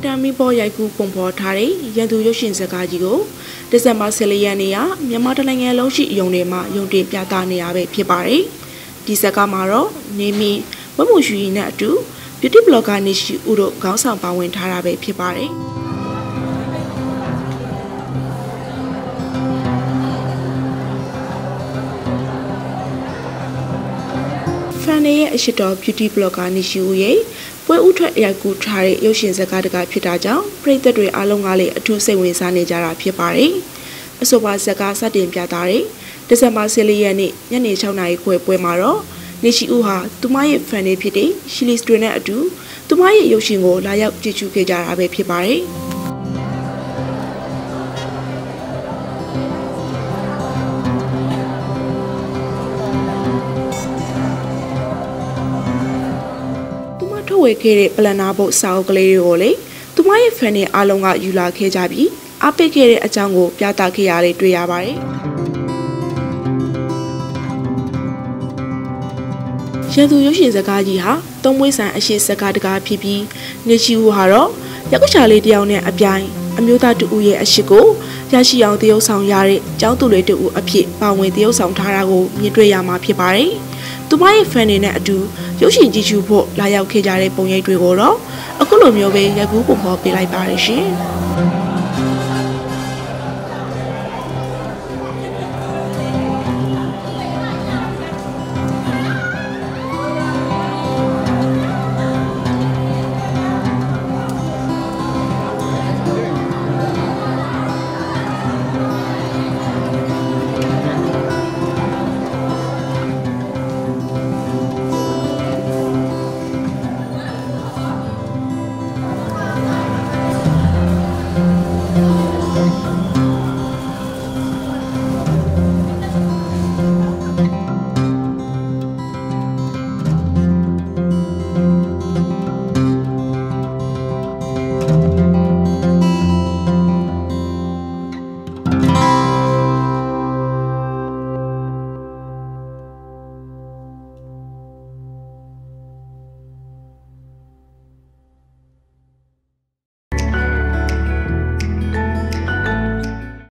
က်တာမီပေါ်ရိုက်ကူးပုံဖော်ထားတဲ့ရန်သူရုပ်ရှင်ဇာတ်ကားကြီးကိုဒီဇင်ဘာ14ရက်နေ့ကမြန်မာတိုင်းနိုင်ငံလုံးရှိရုံတွေမှာရုံတင်ပြသနေရပဲဖြစ်ပါတယ်။ဒီဇာတ်ကားမှာတော့နေမီဝတ်မှုရွှေနဲ့အတူ beauty blogger နေရှိဦးတို့ခေါင်းဆောင်ပါဝင်ထားတာပဲဖြစ်ပါတယ်။ဖန်နေရဲ့အရှိတော် beauty blogger နေရှိဦးရဲ့ ပွဲဥထွက်အရိုက်ကူထားတဲ့ရုပ်ရှင်ဇာတ်ကားတကားဖြစ်တာကြောင့်ပရိသတ်တွေအားလုံးကလည်းအထူးစိတ်ဝင်စားနေကြတာဖြစ်ပါတယ်။အဆိုပါဇာတ်ကားစတင်ပြသတဲ့ဒီဇင်ဘာ14ရက်နေ့ညနေ6နာရီခွဲပွဲမှာတော့နေရှိဦးဟာသူမရဲ့ fan တွေဖြစ်တဲ့ရှီလီစတွေနဲ့အတူသူမရဲ့ရုပ်ရှင်ကိုလာရောက်ကြည့်ရှုခဲ့ကြတာပဲဖြစ်ပါတယ်။ ဝေခဲ့တဲ့ပလန်နာဘုတ်စာအုပ်ကလေးတွေကိုလေသူမရဲ့ fan တွေအားလုံးကယူလာခဲ့ကြပြီးအားပေးခဲ့တဲ့အကြောင်းကိုပြသခဲ့ရတယ်တွေ့ရပါတယ်။ရန်သူရုပ်ရှင်ဇာတ်ကားကြီးဟာသုံးမွေးဆန်အရှိဇာတ်ကားတကားဖြစ်ပြီးနေချီဦးဟာတော့ရက်ကွချာလေးတယောက်နဲ့အပြိုင် အမျိုးသားတူဦးရဲ့အရှိကိုရရှိအောင်တရုပ်ဆောင်ရတဲ့ကျောင်းသူလေးတူဦးအဖြစ်ပါဝင်တရုပ်ဆောင်ထားတာကိုမြင်တွေ့ရမှာဖြစ်ပါတယ်။သူမရဲ့ fan တွေနဲ့အတူရုပ်ရှင်ကြည့်ရှုဖို့လာရောက်ခဲ့ကြတဲ့ပုံရိပ်တွေကိုတော့အခုလိုမျိုးပဲရိုက်ကူးပုံဖော်ပေးလိုက်ပါတယ်ရှင်။